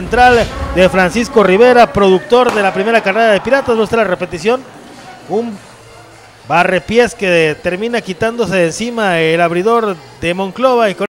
central de Francisco Rivera, productor de la primera carrera de Piratas. Muestra la repetición. Un barrepiés que termina quitándose de encima el abridor de Monclova y con